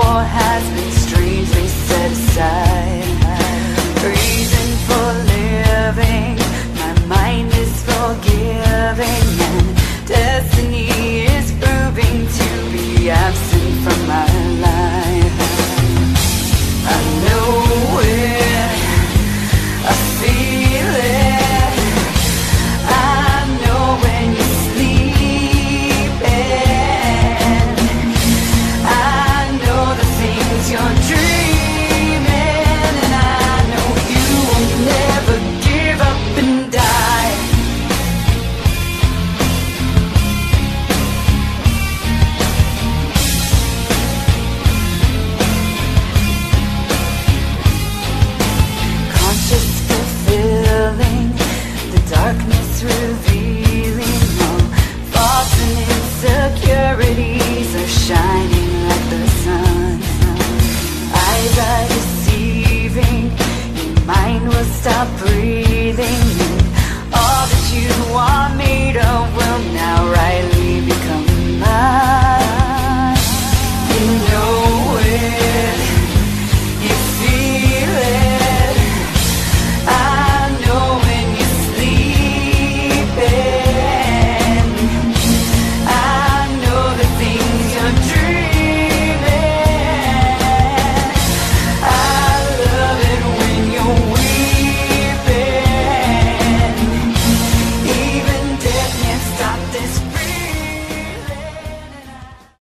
for has been strangely set aside. Reason for living, my mind is forgiving, and destiny is proving to be absent. stop breathing.